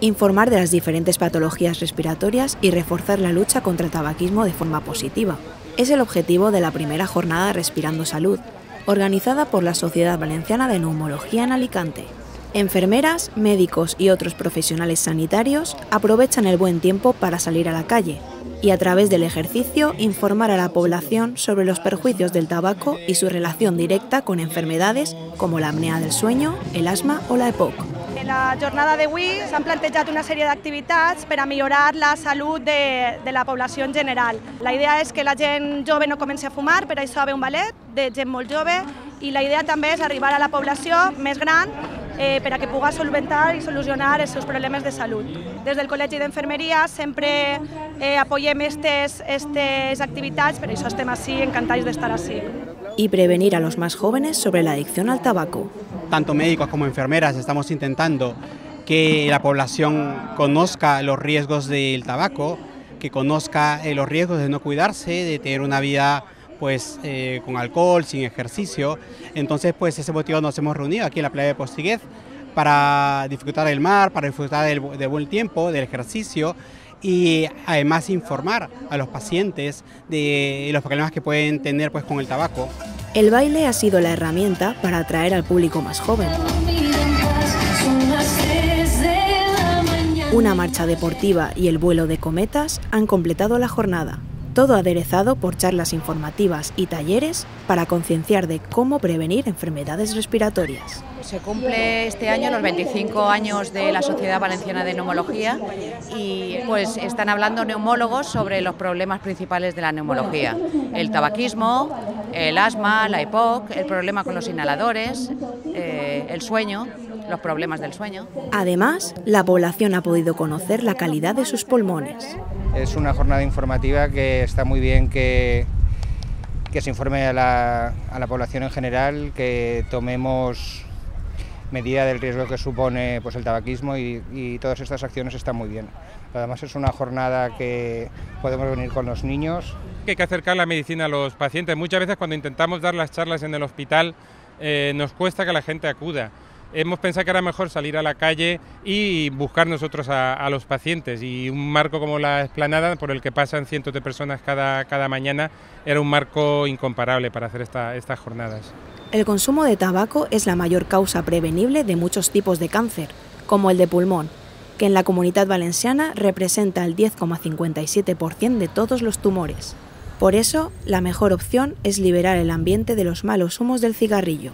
informar de las diferentes patologías respiratorias y reforzar la lucha contra el tabaquismo de forma positiva. Es el objetivo de la primera jornada Respirando Salud, organizada por la Sociedad Valenciana de Neumología en Alicante. Enfermeras, médicos y otros profesionales sanitarios aprovechan el buen tiempo para salir a la calle y a través del ejercicio informar a la población sobre los perjuicios del tabaco y su relación directa con enfermedades como la apnea del sueño, el asma o la EPOC. La jornada d'avui s'han plantejat una sèrie d'activitats per a millorar la salut de, de la població en general. La idea és que la gent jove no comenci a fumar, per això ve un ballet de gent molt jove i la idea també és arribar a la població més gran eh, per a que pugui solventar i solucionar els seus problemes de salut. Des del Col·legi d'Enfermeria sempre eh, apoyem aquestes activitats, per això estem així, encantats d'estar així. Y prevenir a los más jóvenes sobre la adicción al tabaco. Tanto médicos como enfermeras estamos intentando que la población conozca los riesgos del tabaco, que conozca eh, los riesgos de no cuidarse, de tener una vida pues eh, con alcohol, sin ejercicio. Entonces, pues ese motivo nos hemos reunido aquí en la playa de Postiguez para disfrutar del mar, para disfrutar del, del buen tiempo, del ejercicio y además informar a los pacientes de los problemas que pueden tener pues con el tabaco. El baile ha sido la herramienta para atraer al público más joven. Una marcha deportiva y el vuelo de cometas han completado la jornada todo aderezado por charlas informativas y talleres para concienciar de cómo prevenir enfermedades respiratorias. Se cumple este año los 25 años de la Sociedad Valenciana de Neumología y pues están hablando neumólogos sobre los problemas principales de la neumología, el tabaquismo, el asma, la EPOC, el problema con los inhaladores, eh, el sueño, los problemas del sueño. Además, la población ha podido conocer la calidad de sus pulmones. Es una jornada informativa que está muy bien que, que se informe a la, a la población en general, que tomemos medida del riesgo que supone pues, el tabaquismo y, y, todas estas acciones están muy bien. Además es una jornada que podemos venir con los niños. Hay que acercar la medicina a los pacientes. Muchas veces cuando intentamos dar las charlas en el hospital eh, nos cuesta que la gente acuda hemos pensado que era mejor salir a la calle y buscar nosotros a, los pacientes y un marco como la explanada por el que pasan cientos de personas cada, cada mañana era un marco incomparable para hacer esta, estas jornadas. El consumo de tabaco es la mayor causa prevenible de muchos tipos de cáncer, como el de pulmón, que en la comunidad valenciana representa el 10,57% de todos los tumores. Por eso, la mejor opción es liberar el ambiente de los malos humos del cigarrillo.